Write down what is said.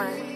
summer.